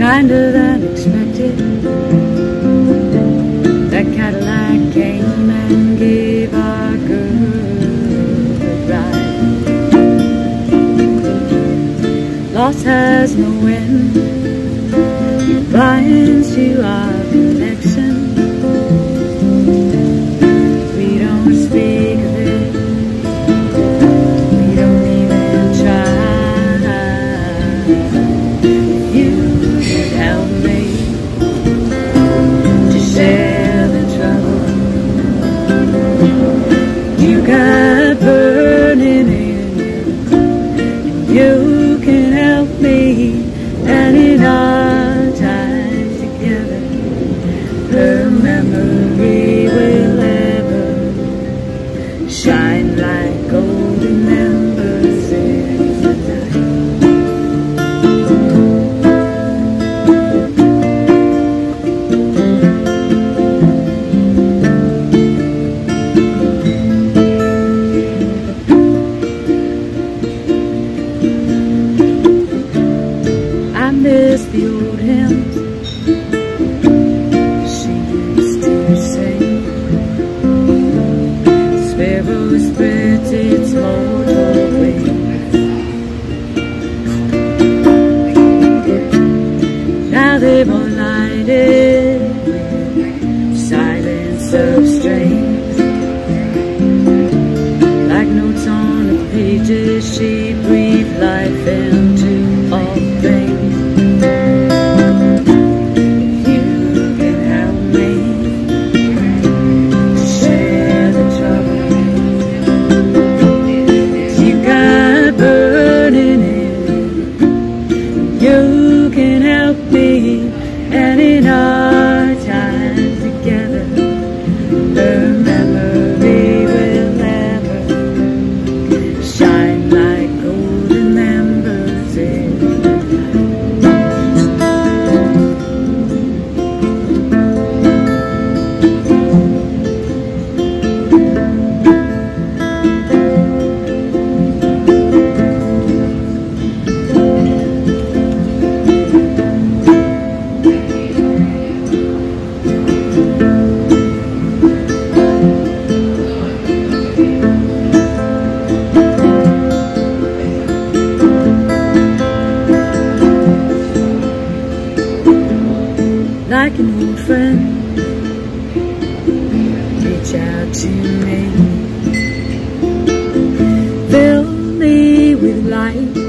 kind of unexpected. That Cadillac came and gave our good ride. Loss has no end, it binds to good. the old hymn she used to sing. Sparrow spreads its mortal wings. Now they've all lighted silence of strings. Like notes on the pages, she breathed life in. like an old friend. Reach out to me, fill me with light.